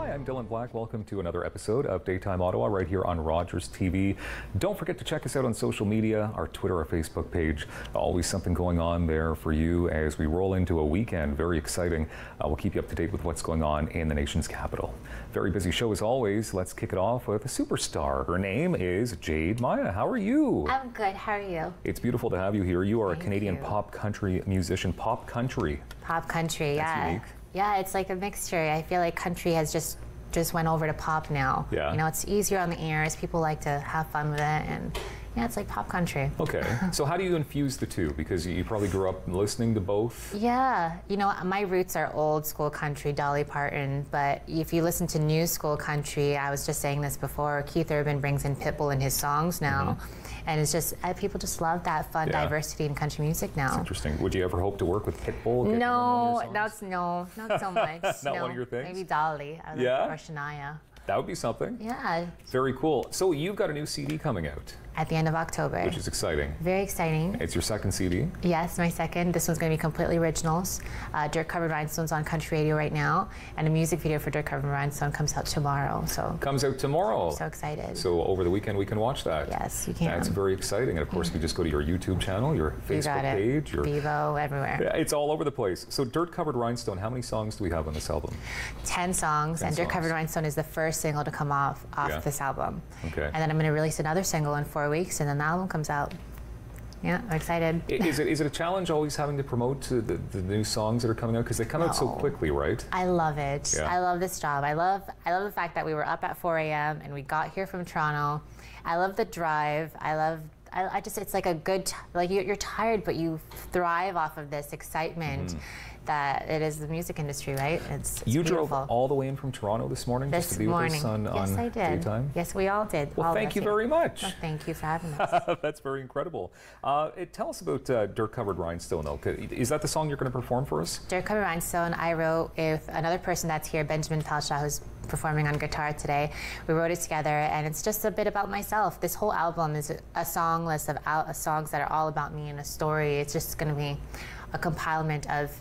Hi, I'm Dylan Black. Welcome to another episode of Daytime Ottawa right here on Rogers TV. Don't forget to check us out on social media, our Twitter, our Facebook page. Always something going on there for you as we roll into a weekend. Very exciting. Uh, we'll keep you up to date with what's going on in the nation's capital. Very busy show as always. Let's kick it off with a superstar. Her name is Jade Mya. How are you? I'm good. How are you? It's beautiful to have you here. You are Thank a Canadian you. pop country musician. Pop country. Pop country, yeah. Yeah, it's like a mixture. I feel like country has just just went over to pop now. Yeah. You know, it's easier on the ears. People like to have fun with it, and yeah, it's like pop country. Okay. so how do you infuse the two? Because you probably grew up listening to both. Yeah, you know, my roots are old school country, Dolly Parton. But if you listen to new school country, I was just saying this before. Keith Urban brings in Pitbull in his songs now, and it's just uh, people just love that fun. Yeah. diversity in country music now. Interesting. Would you ever hope to work with Pitbull? Get him on one of No, that's no, not so much. Not no. one of your things? Maybe Dolly. I like Or Shania. that would be something. Yeah, Very cool. So you've got a new CD coming out, at the end of October. which is exciting. Very exciting. It's your second CD. Yes, my second. This one's going to be completely originals. Uh, Dirt Covered Rhinestones on country radio right now, and a music video for Dirt Covered Rhinestone comes out tomorrow. So, Comes out tomorrow. so excited. So over the weekend we can watch that. yes, you can. That's very exciting. And of course, you just go to your YouTube channel, your you Facebook it. page, your Vevo, everywhere. It's all over the place. So Dirt Covered Rhinestone, how many songs do we have on this album? Ten songs, 10 and Dirt. Covered Rhinestone is the first single to come off off Yeah. this album. Okay. And then I'm going to release another single in four weeks, and then the album comes out. Yeah, I'm excited. Is it is it a challenge always having to promote to the, the new songs that are coming out because they come out so quickly, right? I love it. Yeah. I love this job. I love I love the fact that we were up at 4 a.m. and we got here from Toronto. I love the drive. I love. I, I just it's like a good like you, you're tired but you thrive off of this excitement that it is the music industry, right? It's, it's you drove all the way in from Toronto this morning just to be morning. with us on, yes, on I did. daytime. Yes, we all did. Well, all thank you very much. Well, thank you for having us. That's very incredible. Uh, it, tell us about uh, Dirt Covered Rhinestone, though. 'cause Is that the song you're going to perform for us? Dirt Covered Rhinestone, I wrote with another person that's here, Benjamin Palshaw, who's performing on guitar today. We wrote it together, and it's just a bit about myself. This whole album is a song list of al- uh, songs that are all about me and a story. It's just going to be a compilement of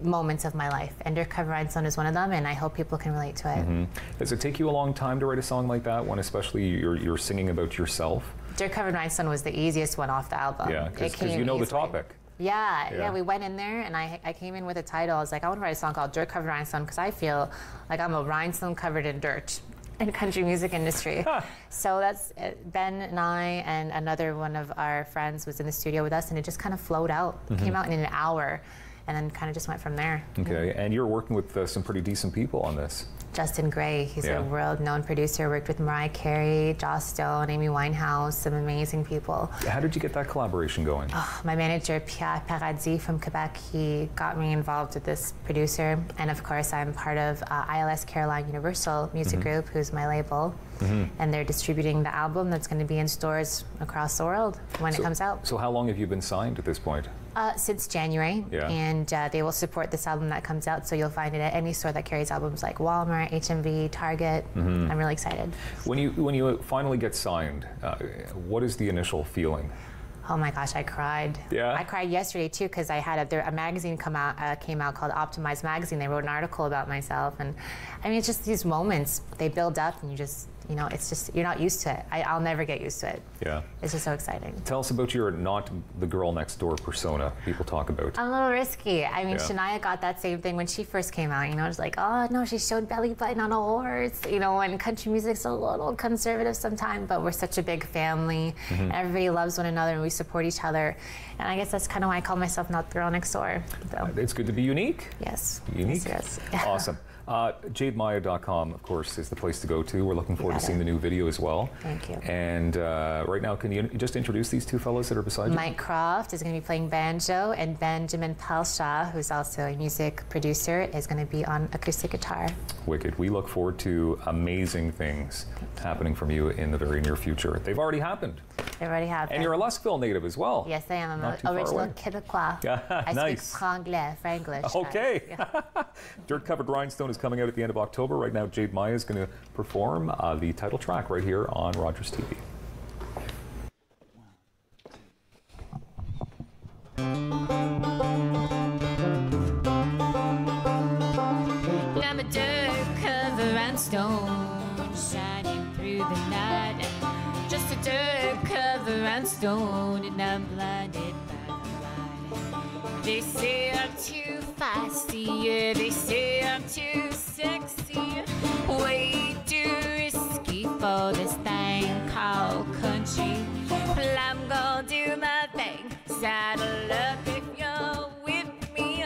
moments of my life, and Covered Rhinestone is one of them, and I hope people can relate to it. Mm-hmm. Does it take you a long time to write a song like that, when especially you're, you're singing about yourself? Dirt Covered Rhinestone was the easiest one off the album. Yeah, because you know the topic. Yeah, Yeah. yeah, we went in there and I, I came in with a title. I was like, I want to write a song called Dirt Covered Rhinestone because I feel like I'm a rhinestone covered in dirt in country music industry. so that's uh, Ben and I and another one of our friends was in the studio with us and it just kind of flowed out. Mm-hmm. Came out in an hour and then kind of just went from there. Okay, and you're working with uh, some pretty decent people on this. Justin Gray, he's Yeah. a world known producer, worked with Mariah Carey, Joss Stone, Amy Winehouse, some amazing people. How did you get that collaboration going? my manager Pierre Paradis from Quebec, he got me involved with this producer, and of course I'm part of uh, ILS Caroline Universal Music Mm-hmm. Group, who's my label, and they're distributing the album that's going to be in stores across the world when it comes out. So how long have you been signed at this point? Uh, since January, Yeah. and uh, they will support this album that comes out, so you'll find it at any store that carries albums like Walmart, HMV, Target. Mm-hmm. I'm really excited. When you when you finally get signed, uh, what is the initial feeling? Oh my gosh, I cried. Yeah? I cried yesterday too because I had a, there, a magazine come out uh, came out called Optimize Magazine. They wrote an article about myself, and I mean, it's just these moments they build up, and you just you know, it's just you're not used to it. I, I'll never get used to it. Yeah. It's just so exciting. Tell us about your not the girl next door persona people talk about. I'm a little risky. I mean, Yeah. Shania got that same thing when she first came out. You know, it's like, oh no, she showed belly button on a horse. You know, and country music's a little conservative sometimes, but we're such a big family. Mm-hmm. Everybody loves one another, and we support each other. And I guess that's kind of why I call myself not the girl next door. So, It's good to be unique. yes, Unique. Yes, yes. Awesome. Uh, JadeMya.com, of course, is the place to go to. We're looking forward to seeing the new video as well. Thank you. And uh, right now, can you just introduce these two fellows that are beside you? Mike Croft is going to be playing banjo, and Benjamin Pelshaw, who's also a music producer, is going to be on acoustic guitar. Wicked. We look forward to amazing things happening from you in the very near future. They've already happened. They already have. And it. you're a Luskville native as well. Yes, I am. I'm an original. Quebecois. I nice. speak franglais, Franglish. Okay. Yeah. Dirt Covered Rhinestone is coming out at the end of October. Right now, Jade Mya is going to perform uh, the title track right here on Rogers TV. Stone, and I'm blinded by the light. They say I'm too feisty, yeah, they say I'm too sexy. Way too risky for this thing called country. Well, I'm gonna do my thing, saddle up if you're with me.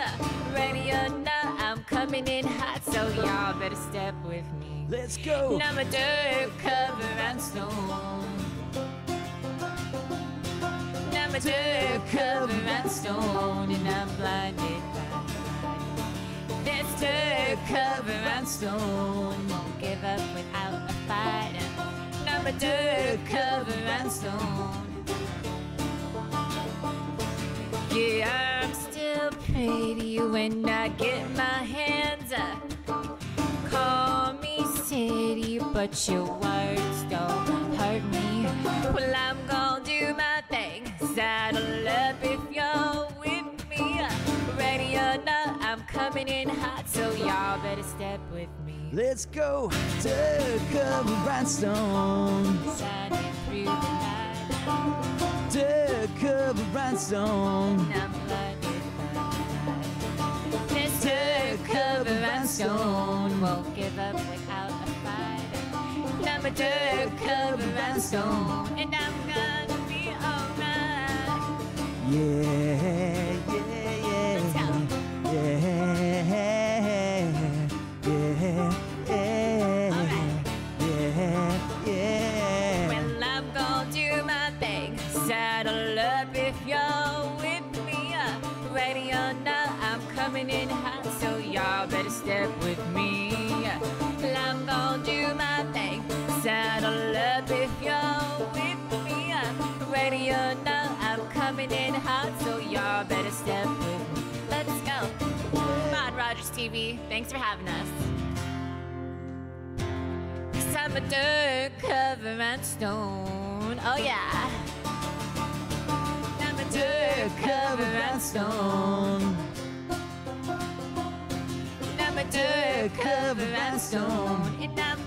Ready or not, I'm coming in hot, so y'all better step with me. Let's go. And I'm a dirt cover and stone. I'm a dirt covered rhinestone, and I'm blinded by light. This dirt covered rhinestone won't give up without a fight. And I'm a dirt covered rhinestone. Yeah, I'm still pretty when I get my hands up. Call me city, but your words don't hurt me. Well, I'm coming in hot, so y'all better step with me. Let's go. Dirt cover rhinestone. Shining through the night, Dirt cover rhinestone. and I'm blinded by the light. This dirt covered rhinestone won't give up without a fight. A dirt covered rhinestone, and I'm Not, I'm coming in hot, so y'all better step. Let's go. Rod Rogers TV, thanks for having us. Cause I'm a dirt covered rhinestone. Oh yeah. I'm a dirt covered rhinestone. I'm a dirt covered rhinestone. And I'm